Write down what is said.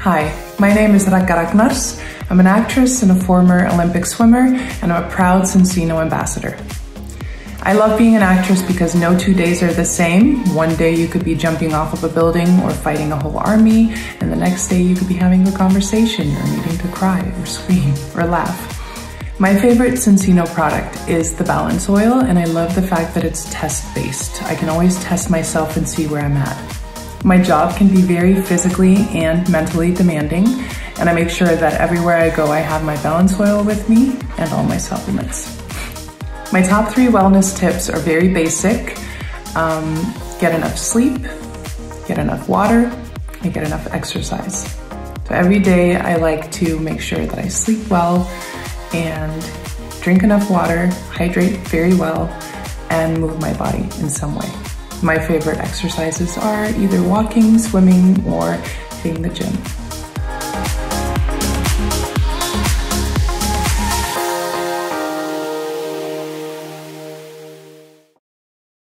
Hi, my name is Ragga Ragnars. I'm an actress and a former Olympic swimmer, and I'm a proud Zinzino ambassador. I love being an actress because no two days are the same. One day you could be jumping off of a building or fighting a whole army, and the next day you could be having a conversation or needing to cry or scream or laugh. My favorite Zinzino product is the balance oil, and I love the fact that it's test based. I can always test myself and see where I'm at. My job can be very physically and mentally demanding, and I make sure that everywhere I go, I have my balance oil with me and all my supplements. My top three wellness tips are very basic. Um, get enough sleep, get enough water, and get enough exercise. So every day I like to make sure that I sleep well and drink enough water, hydrate very well, and move my body in some way. My favorite exercises are either walking, swimming, or hitting the gym.